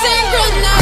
synchronize.